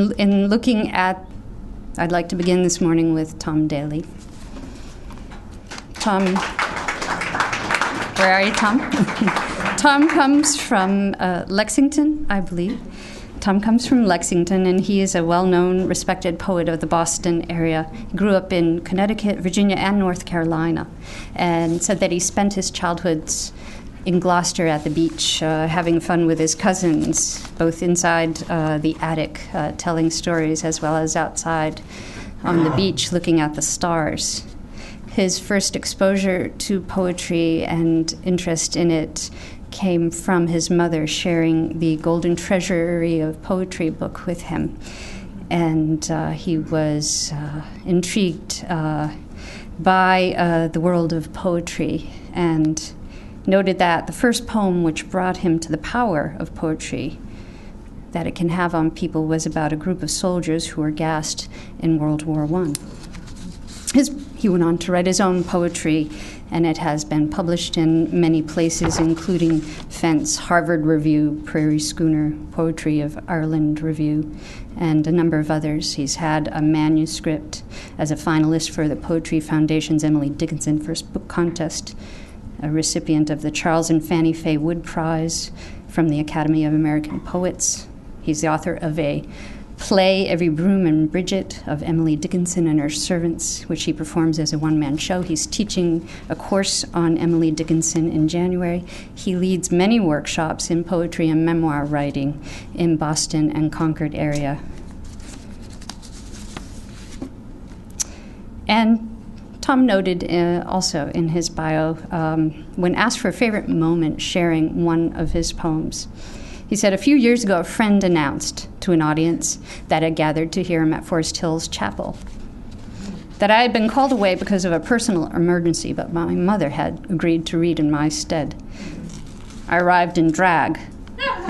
In, in looking at, I'd like to begin this morning with Tom Daly. Tom, where are you, Tom? Tom comes from uh, Lexington, I believe. Tom comes from Lexington, and he is a well known, respected poet of the Boston area. He grew up in Connecticut, Virginia, and North Carolina, and said that he spent his childhoods in Gloucester at the beach, uh, having fun with his cousins, both inside uh, the attic, uh, telling stories, as well as outside on the beach, looking at the stars. His first exposure to poetry and interest in it came from his mother sharing the Golden Treasury of Poetry book with him. And uh, he was uh, intrigued uh, by the world of poetry and noted that the first poem which brought him to the power of poetry that it can have on people was about a group of soldiers who were gassed in World War I. His, he went on to write his own poetry and it has been published in many places, including Fence, Harvard Review, Prairie Schooner, Poetry of Ireland Review, and a number of others. He's had a manuscript as a finalist for the Poetry Foundation's Emily Dickinson First Book Contest, a recipient of the Charles and Fannie Fay Wood Prize from the Academy of American Poets. He's the author of a play Every Broom and Bridget of Emily Dickinson and Her Servants, which he performs as a one man show. He's teaching a course on Emily Dickinson in January. He leads many workshops in poetry and memoir writing in Boston and Concord area. And Tom noted uh, also in his bio, um, when asked for a favorite moment sharing one of his poems, he said, A few years ago, a friend announced to an audience that had gathered to hear him at Forest Hills Chapel that I had been called away because of a personal emergency, but my mother had agreed to read in my stead. I arrived in drag,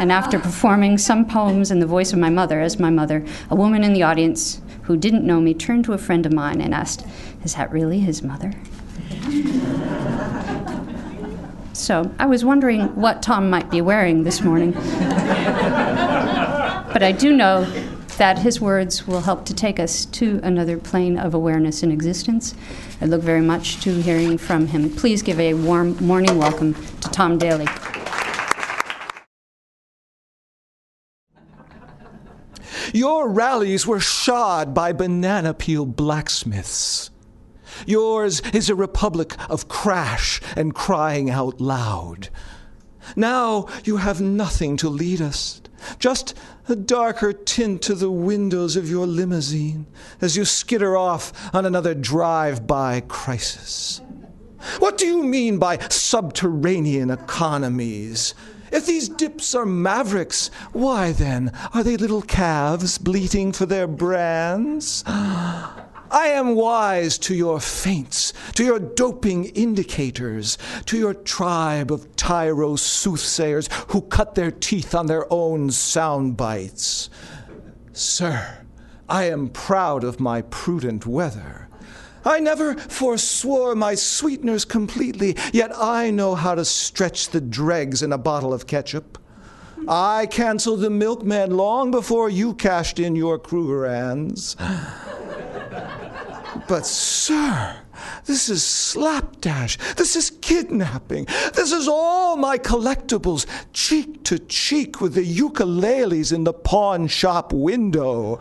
and after performing some poems in the voice of my mother as my mother, a woman in the audience who didn't know me turned to a friend of mine and asked, Is that really his mother? So I was wondering what Tom might be wearing this morning. but I do know that his words will help to take us to another plane of awareness and existence. I look very much to hearing from him. Please give a warm morning welcome to Tom Daly. Your rallies were shod by banana peel blacksmiths. Yours is a republic of crash and crying out loud. Now you have nothing to lead us, just a darker tint to the windows of your limousine as you skitter off on another drive by crisis. What do you mean by subterranean economies? If these dips are mavericks, why then are they little calves bleating for their brands? I am wise to your feints, to your doping indicators, to your tribe of tyro soothsayers who cut their teeth on their own sound bites. Sir, I am proud of my prudent weather. I never forswore my sweeteners completely, yet I know how to stretch the dregs in a bottle of ketchup. I canceled the milkman long before you cashed in your Krugerrands. But, sir, this is slapdash. This is kidnapping. This is all my collectibles, cheek to cheek with the ukuleles in the pawn shop window.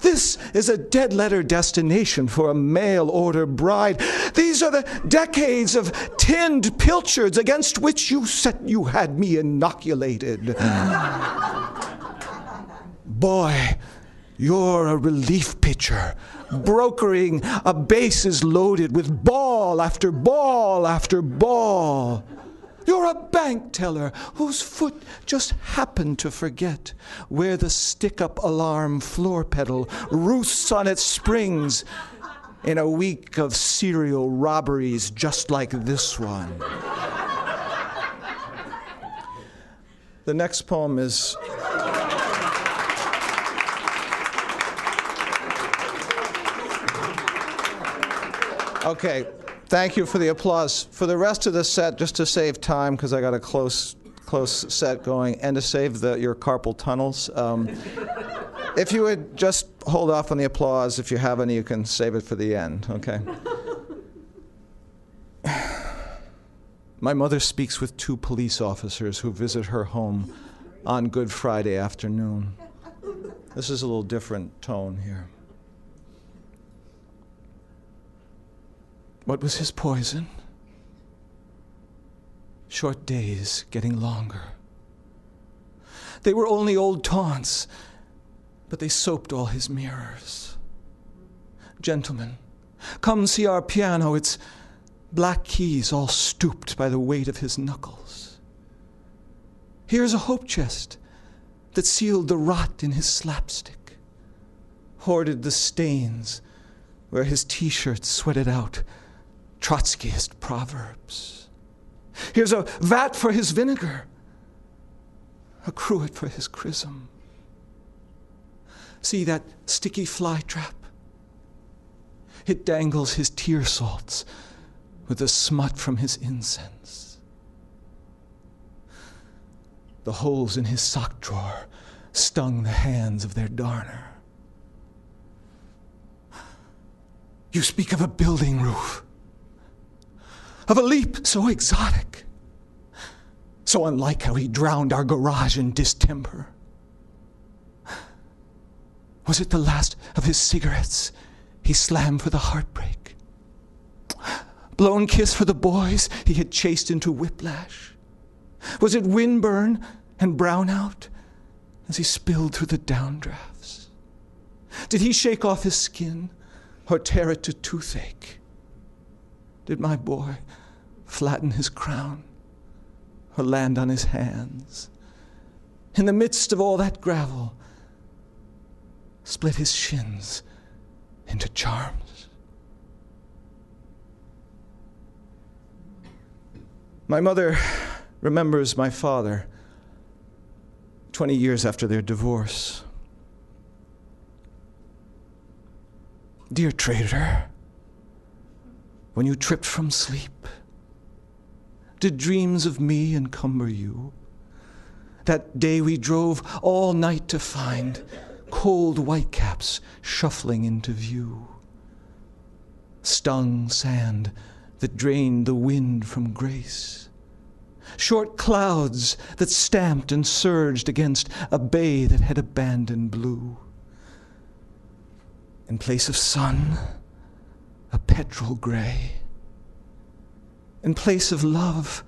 This is a dead letter destination for a mail order bride. These are the decades of tinned pilchards against which you said you had me inoculated. Boy, you're a relief pitcher brokering a bases loaded with ball after ball after ball. You're a bank teller whose foot just happened to forget where the stick up alarm floor pedal roosts on its springs in a week of serial robberies just like this one. The next poem is. Okay, thank you for the applause. For the rest of the set, just to save time, because I got a close close set going, and to save the, your carpal tunnels. Um, if you would just hold off on the applause, if you have any, you can save it for the end, okay? My mother speaks with two police officers who visit her home on Good Friday afternoon. This is a little different tone here. What was his poison? Short days getting longer. They were only old taunts, but they soaped all his mirrors. Gentlemen, come see our piano. Its black keys all stooped by the weight of his knuckles. Here's a hope chest that sealed the rot in his slapstick, hoarded the stains where his t shirts sweated out Trotskyist proverbs. Here's a vat for his vinegar, a cruet for his chrism. See that sticky fly trap? It dangles his tear salts with the smut from his incense. The holes in his sock drawer stung the hands of their darner. You speak of a building roof, of a leap so exotic, so unlike how he drowned our garage in distemper. Was it the last of his cigarettes he slammed for the heartbreak? Blown kiss for the boys he had chased into whiplash? Was it windburn and brownout as he spilled through the downdrafts? Did he shake off his skin or tear it to toothache? Did my boy flatten his crown or land on his hands? In the midst of all that gravel, split his shins into charms. My mother remembers my father 20 years after their divorce. Dear traitor, when you tripped from sleep, did dreams of me encumber you? That day we drove all night to find cold whitecaps shuffling into view. Stung sand that drained the wind from grace. Short clouds that stamped and surged against a bay that had abandoned blue. In place of sun, a petrol gray. In place of love,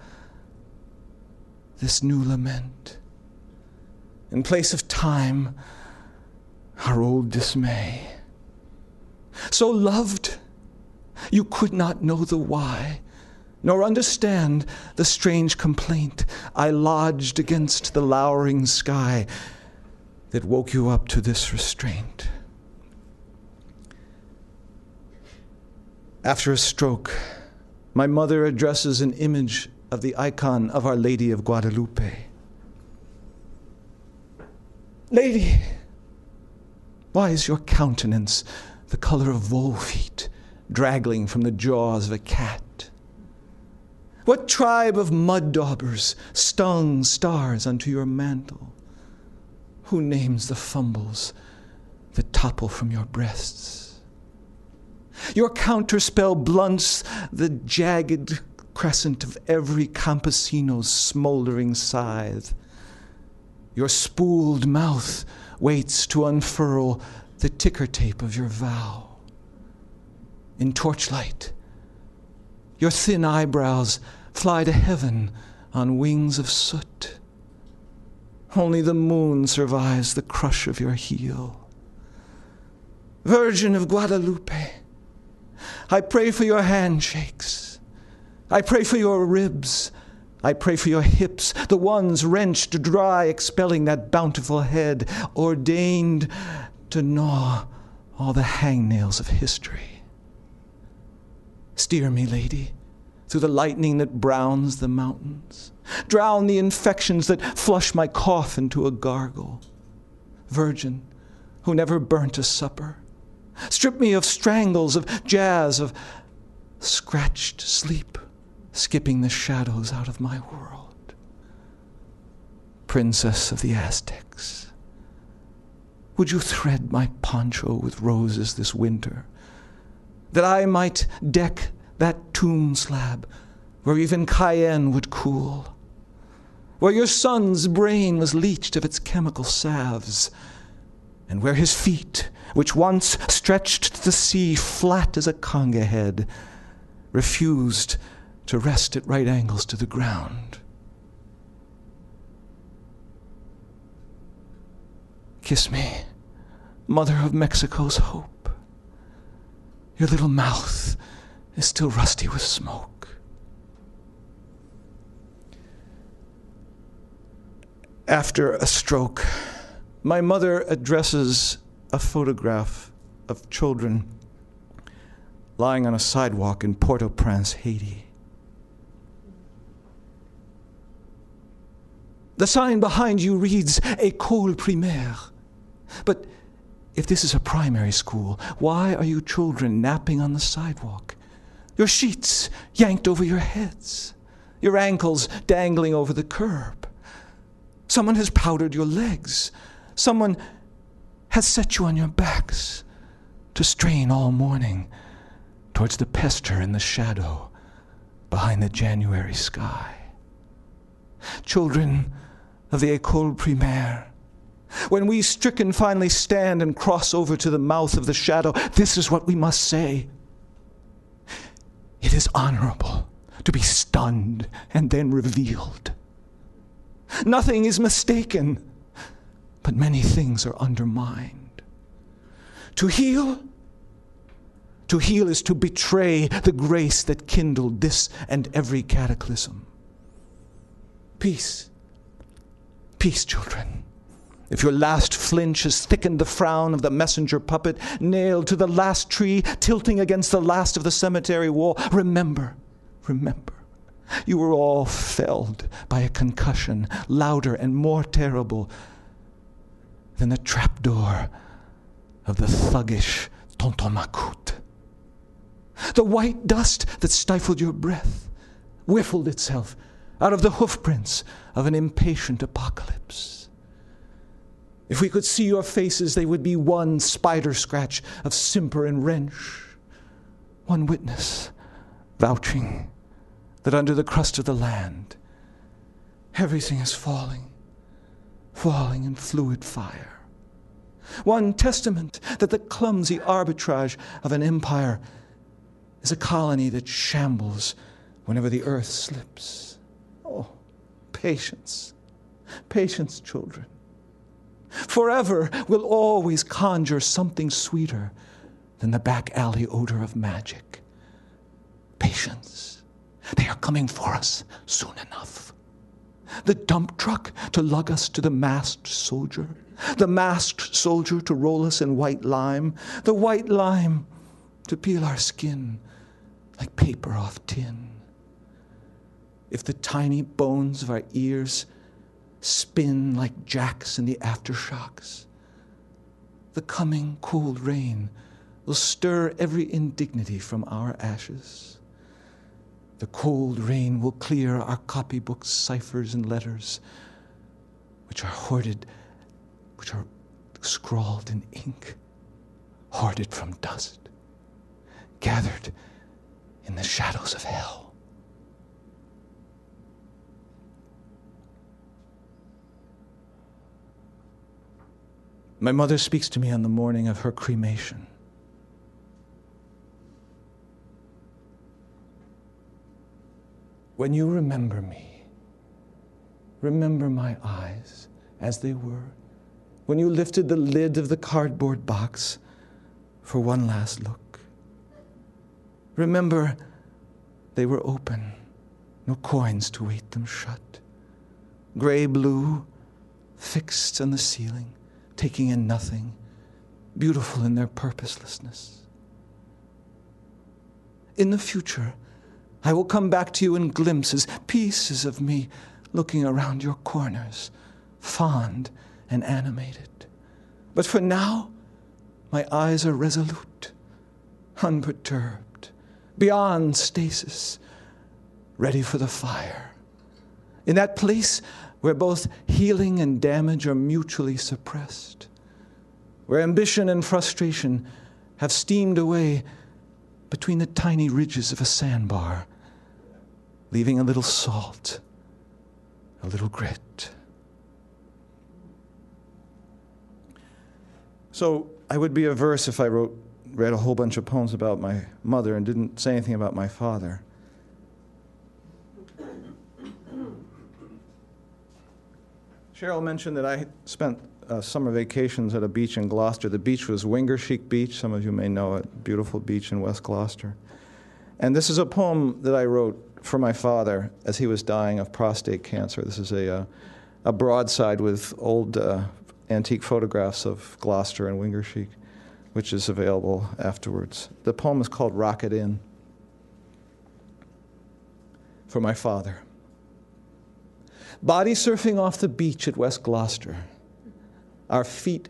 this new lament. In place of time, our old dismay. So loved, you could not know the why, nor understand the strange complaint I lodged against the lowering sky that woke you up to this restraint. After a stroke, my mother addresses an image of the icon of Our Lady of Guadalupe. Lady, why is your countenance the color of vole feet draggling from the jaws of a cat? What tribe of mud daubers stung stars unto your mantle? Who names the fumbles that topple from your breasts? Your counterspell blunts the jagged crescent of every campesino's smoldering scythe. Your spooled mouth waits to unfurl the ticker tape of your vow. In torchlight, your thin eyebrows fly to heaven on wings of soot. Only the moon survives the crush of your heel. Virgin of Guadalupe, I pray for your handshakes. I pray for your ribs. I pray for your hips, the ones wrenched dry, expelling that bountiful head, ordained to gnaw all the hangnails of history. Steer me, lady, through the lightning that browns the mountains. Drown the infections that flush my cough into a gargle. Virgin, who never burnt a supper. Strip me of strangles, of jazz, of scratched sleep skipping the shadows out of my world. Princess of the Aztecs, would you thread my poncho with roses this winter, that I might deck that tomb slab where even Cayenne would cool, where your son's brain was leached of its chemical salves, and where his feet, which once stretched to the sea flat as a conga head, refused to rest at right angles to the ground. Kiss me, mother of Mexico's hope. Your little mouth is still rusty with smoke. After a stroke, my mother addresses a photograph of children lying on a sidewalk in Port au Prince, Haiti. The sign behind you reads École Primaire. But if this is a primary school, why are you children napping on the sidewalk? Your sheets yanked over your heads, your ankles dangling over the curb. Someone has powdered your legs. Someone has set you on your backs to strain all morning towards the pester in the shadow behind the January sky. Children of the École Primaire, when we stricken finally stand and cross over to the mouth of the shadow, this is what we must say. It is honorable to be stunned and then revealed. Nothing is mistaken, but many things are undermined. To heal, to heal is to betray the grace that kindled this and every cataclysm. Peace, peace, children. If your last flinch has thickened the frown of the messenger puppet nailed to the last tree, tilting against the last of the cemetery wall, remember, remember. You were all felled by a concussion louder and more terrible than the trapdoor of the thuggish Tonton Macoute. The white dust that stifled your breath whiffled itself out of the hoofprints of an impatient apocalypse. If we could see your faces, they would be one spider scratch of simper and wrench, one witness vouching that under the crust of the land, everything is falling, falling in fluid fire. One testament that the clumsy arbitrage of an empire is a colony that shambles whenever the earth slips. Oh, patience, patience, children. Forever will always conjure something sweeter than the back alley odor of magic. Patience. They are coming for us soon enough. The dump truck to lug us to the masked soldier, the masked soldier to roll us in white lime, the white lime to peel our skin like paper off tin. If the tiny bones of our ears spin like jacks in the aftershocks, the coming cold rain will stir every indignity from our ashes. The cold rain will clear our copybooks, ciphers, and letters, which are hoarded, which are scrawled in ink, hoarded from dust, gathered in the shadows of hell. My mother speaks to me on the morning of her cremation. When you remember me, remember my eyes as they were when you lifted the lid of the cardboard box for one last look. Remember, they were open, no coins to weight them shut. Gray blue, fixed on the ceiling, taking in nothing, beautiful in their purposelessness. In the future, I will come back to you in glimpses, pieces of me looking around your corners, fond and animated. But for now, my eyes are resolute, unperturbed, beyond stasis, ready for the fire. In that place where both healing and damage are mutually suppressed, where ambition and frustration have steamed away between the tiny ridges of a sandbar, leaving a little salt, a little grit. So I would be averse if I wrote, read a whole bunch of poems about my mother and didn't say anything about my father. Cheryl mentioned that I spent uh, summer vacations at a beach in Gloucester. The beach was Wingaersheek Beach. Some of you may know it, beautiful beach in West Gloucester. And this is a poem that I wrote for my father as he was dying of prostate cancer. This is a, uh, a broadside with old uh, antique photographs of Gloucester and Wingaersheek, which is available afterwards. The poem is called Rocket Inn for my father. Body surfing off the beach at West Gloucester, our feet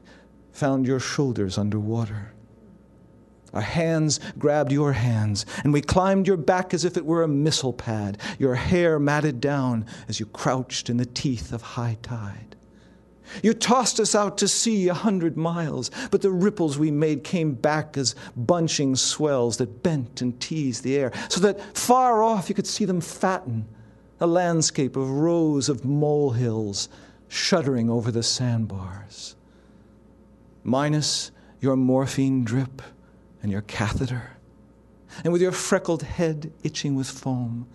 found your shoulders underwater. Our hands grabbed your hands, and we climbed your back as if it were a missile pad, your hair matted down as you crouched in the teeth of high tide. You tossed us out to sea a hundred miles, but the ripples we made came back as bunching swells that bent and teased the air, so that far off you could see them fatten a landscape of rows of molehills shuddering over the sandbars. Minus your morphine drip and your catheter, and with your freckled head itching with foam,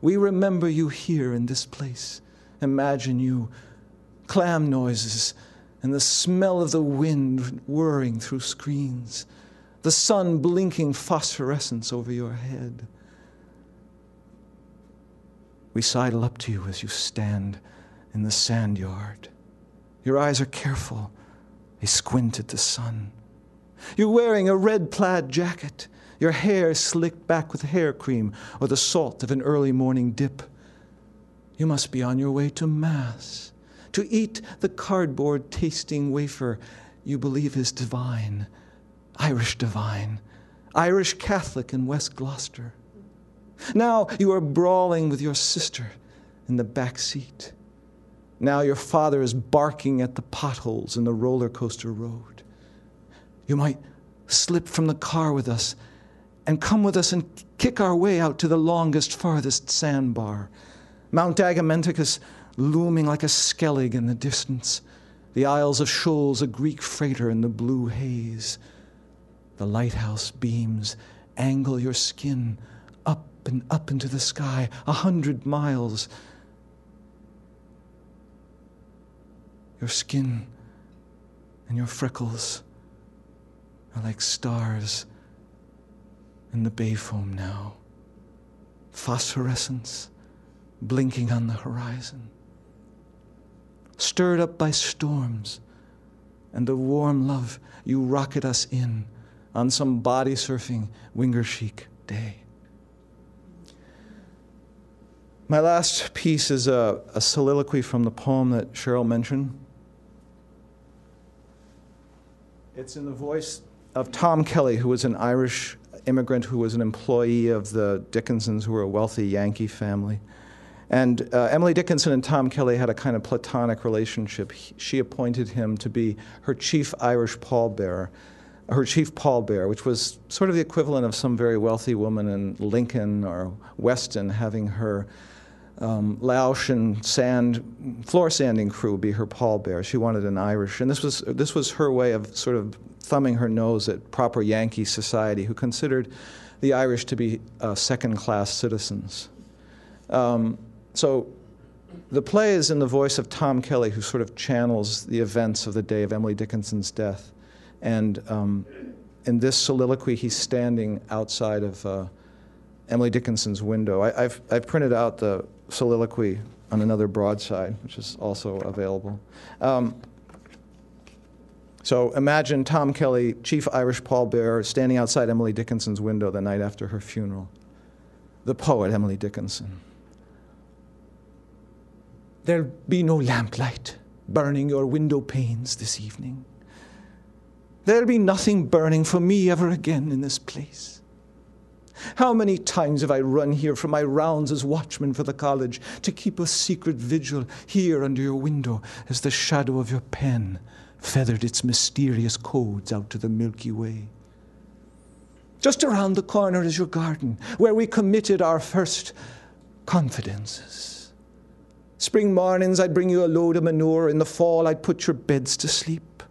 we remember you here in this place. Imagine you, clam noises, and the smell of the wind whirring through screens, the sun blinking phosphorescence over your head. We sidle up to you as you stand in the sand yard. Your eyes are careful, they squint at the sun. You're wearing a red plaid jacket, your hair slicked back with hair cream or the salt of an early morning dip. You must be on your way to Mass, to eat the cardboard tasting wafer you believe is divine, Irish divine, Irish Catholic in West Gloucester. Now you are brawling with your sister in the back seat. Now your father is barking at the potholes in the roller coaster road. You might slip from the car with us and come with us and kick our way out to the longest, farthest sandbar. Mount Agamenticus looming like a skellig in the distance. The Isles of Shoals, a Greek freighter in the blue haze. The lighthouse beams angle your skin up and up into the sky, a hundred miles. Your skin and your freckles are like stars in the bay foam now. Phosphorescence blinking on the horizon. Stirred up by storms and the warm love you rocket us in on some body surfing Wingaersheek day. My last piece is a, a, soliloquy from the poem that Cheryl mentioned. It's in the voice of Tom Kelly, who was an Irish immigrant who was an employee of the Dickinsons, who were a wealthy Yankee family. And uh, Emily Dickinson and Tom Kelly had a kind of platonic relationship. He, she appointed him to be her chief Irish pallbearer, her chief pallbearer, which was sort of the equivalent of some very wealthy woman in Lincoln or Weston having her um, Laotian sand floor sanding crew be her pallbearer. She wanted an Irish, and this was this was her way of sort of thumbing her nose at proper Yankee society, who considered the Irish to be uh, second-class citizens. Um, so. The play is in the voice of Tom Kelly, who sort of channels the events of the day of Emily Dickinson's death. And um, in this soliloquy, he's standing outside of uh, Emily Dickinson's window. I, have I've printed out the soliloquy on another broadside, which is also available. Um, so imagine Tom Kelly, chief Irish pallbearer, standing outside Emily Dickinson's window the night after her funeral. The poet Emily Dickinson. There'll be no lamplight burning your window panes this evening. There'll be nothing burning for me ever again in this place. How many times have I run here from my rounds as watchman for the college to keep a secret vigil here under your window as the shadow of your pen feathered its mysterious codes out to the Milky Way. Just around the corner is your garden, where we committed our first confidences. Spring mornings, I'd bring you a load of manure. In the fall, I'd put your beds to sleep.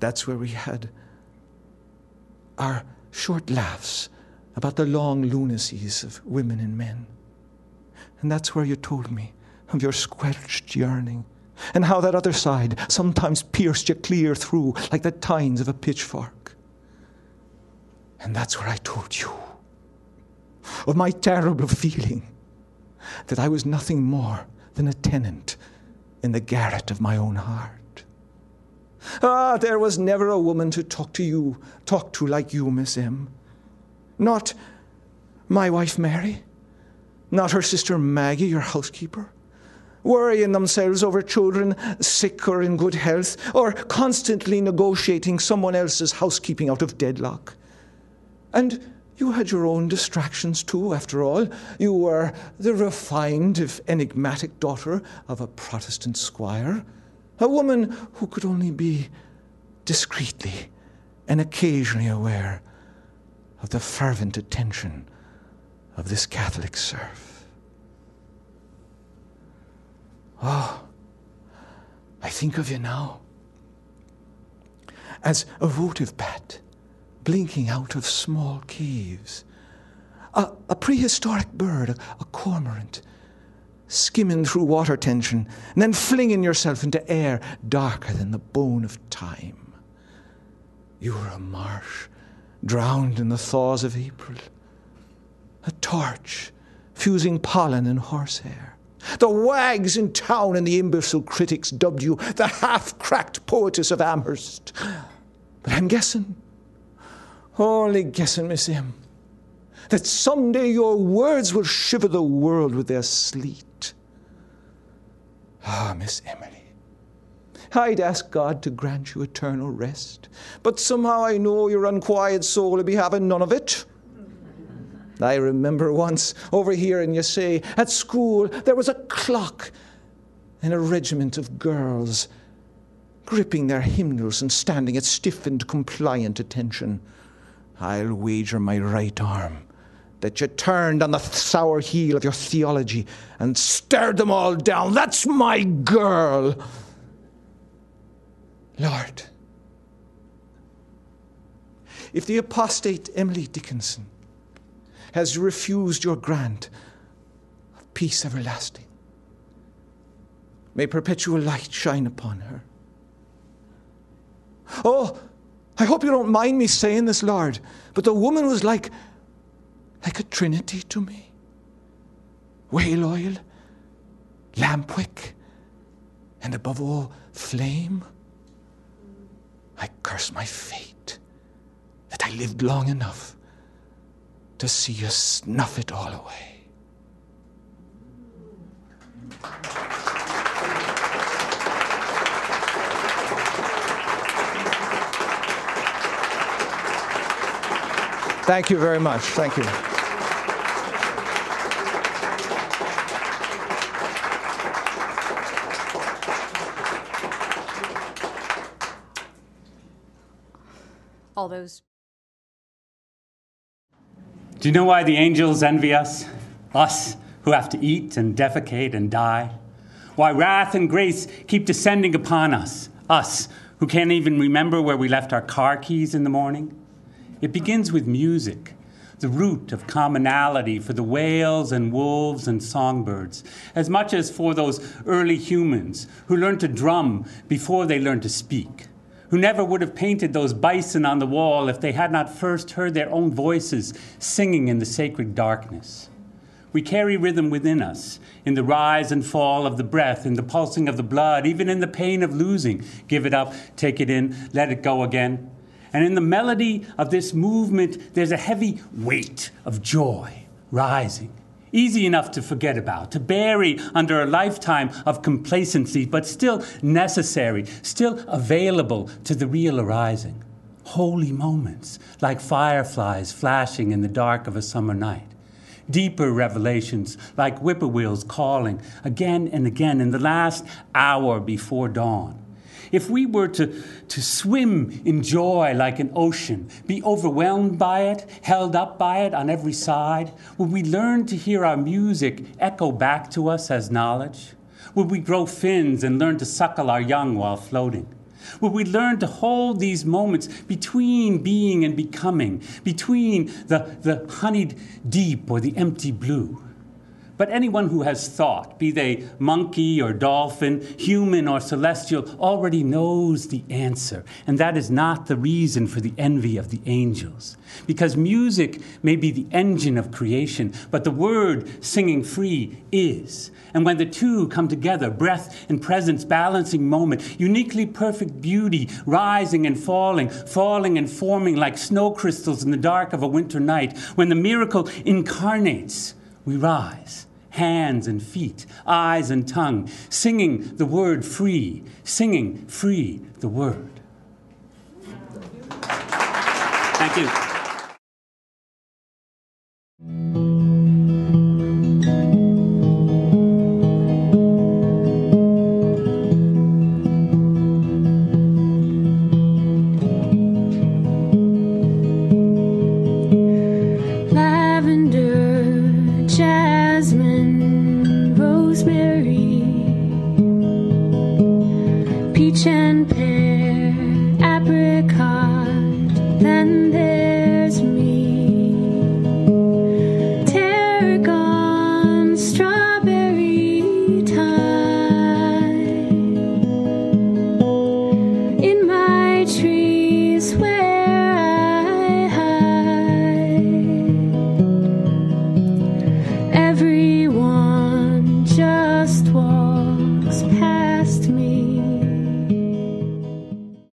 That's where we had our short laughs about the long lunacies of women and men. And that's where you told me of your squelched yearning, and how that other side sometimes pierced you clear through like the tines of a pitchfork. And that's where I told you of my terrible feeling that I was nothing more than a tenant in the garret of my own heart. Ah, there was never a woman to talk to you, talk to like you, Miss M. Not my wife Mary, not her sister Maggie, your housekeeper, worrying themselves over children sick or in good health, or constantly negotiating someone else's housekeeping out of deadlock. And you had your own distractions too, after all. You were the refined, if enigmatic daughter of a Protestant squire, a woman who could only be discreetly and occasionally aware of the fervent attention of this Catholic serf. Oh, I think of you now as a votive bat blinking out of small caves, a, a prehistoric bird, a, a cormorant, skimming through water tension and then flinging yourself into air darker than the bone of time. You were a marsh drowned in the thaws of April. A torch fusing pollen and horsehair. The wags in town and the imbecile critics dubbed you the half cracked poetess of Amherst. But I'm guessing, only guessing, Miss M, that someday your words will shiver the world with their sleet. Ah, Miss Emily. I'd ask God to grant you eternal rest, but somehow I know your unquiet soul will be having none of it. I remember once over here in say at school there was a clock and a regiment of girls gripping their hymnals and standing at stiffened, compliant attention. I'll wager my right arm that you turned on the sour heel of your theology and stared them all down. That's my girl. Lord, if the apostate Emily Dickinson has refused your grant of peace everlasting, may perpetual light shine upon her. Oh, I hope you don't mind me saying this, Lord, but the woman was like, like a trinity to me. Whale oil, lamp wick, and above all, flame. I curse my fate that I lived long enough to see you snuff it all away. Thank you very much. Thank you. all those. Do you know why the angels envy us? Us who have to eat and defecate and die? Why wrath and grace keep descending upon us? Us who can't even remember where we left our car keys in the morning? It begins with music, the root of commonality for the whales and wolves and songbirds, as much as for those early humans who learned to drum before they learned to speak who never would have painted those bison on the wall if they had not first heard their own voices singing in the sacred darkness. We carry rhythm within us, in the rise and fall of the breath, in the pulsing of the blood, even in the pain of losing. Give it up, take it in, let it go again. And in the melody of this movement, there's a heavy weight of joy rising easy enough to forget about, to bury under a lifetime of complacency, but still necessary, still available to the real arising. Holy moments, like fireflies flashing in the dark of a summer night. Deeper revelations, like whippoorwills calling again and again in the last hour before dawn. If we were to, to swim in joy like an ocean, be overwhelmed by it, held up by it on every side, would we learn to hear our music echo back to us as knowledge? Would we grow fins and learn to suckle our young while floating? Would we learn to hold these moments between being and becoming, between the, the honeyed deep or the empty blue? But anyone who has thought, be they monkey or dolphin, human or celestial, already knows the answer. And that is not the reason for the envy of the angels. Because music may be the engine of creation, but the word singing free is. And when the two come together, breath and presence, balancing moment, uniquely perfect beauty, rising and falling, falling and forming like snow crystals in the dark of a winter night, when the miracle incarnates, we rise hands and feet, eyes and tongue, singing the word free, singing free the word. Thank you.